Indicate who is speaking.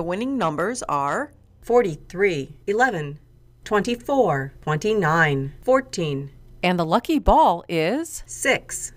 Speaker 1: The winning numbers are
Speaker 2: 43, 11, 24, 29, 14,
Speaker 1: and the lucky ball is
Speaker 2: 6.